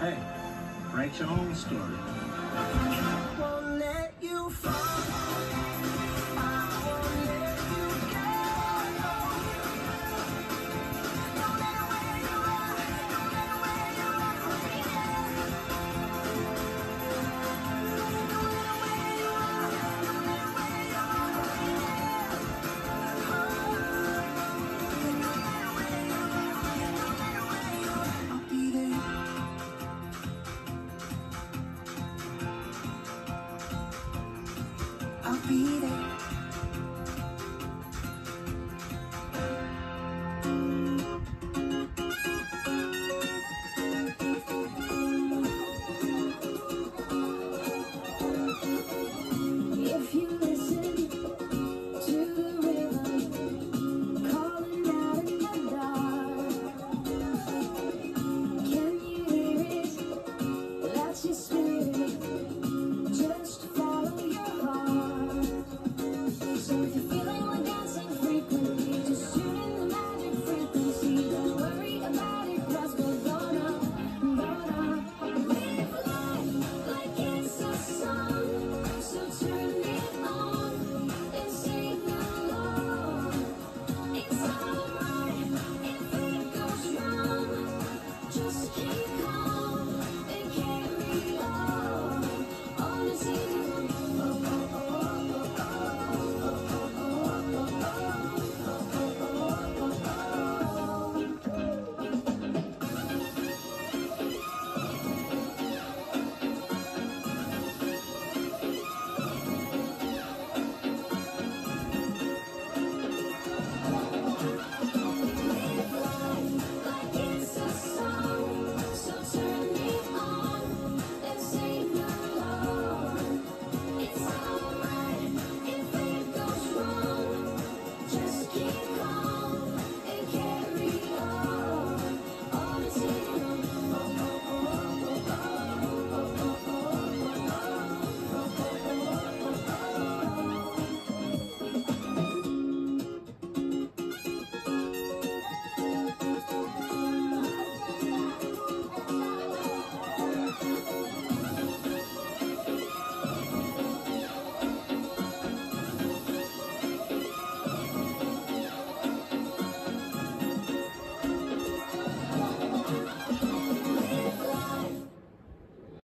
Hey, write your own story. olvide.